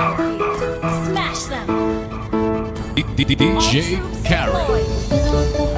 Smash them. DJ Carrot.